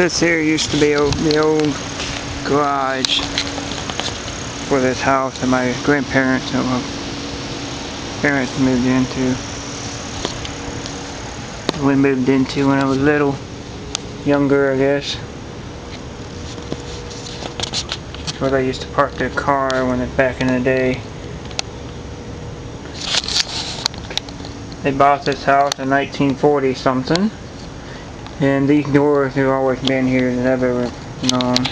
This here used to be the old garage for this house that my grandparents and my parents moved into. We moved into when I was little, younger I guess. That's where they used to park their car when it back in the day. They bought this house in 1940 something. And these doors have always been here that I've ever known.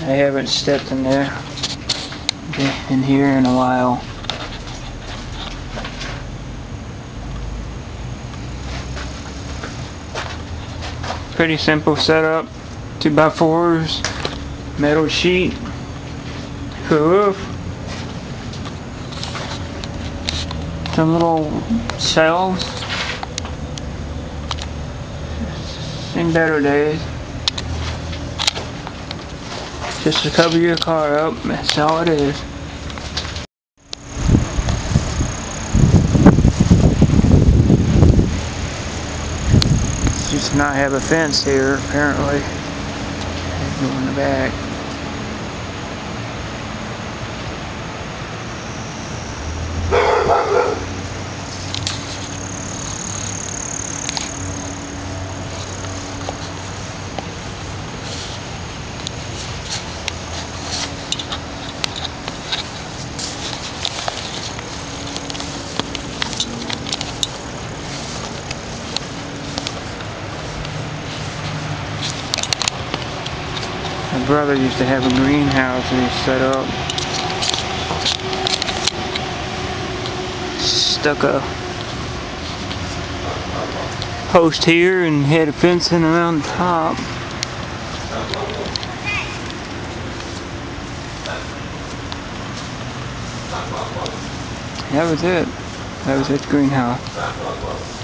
I haven't stepped in there in here in a while. Pretty simple setup. Two by fours, metal sheet, roof, some little shelves. In better days. Just to cover your car up, that's all it is. Just not have a fence here, apparently. In the back. My brother used to have a greenhouse and he set up. Stuck a post here and had a fencing around the top. That was it. That was his greenhouse.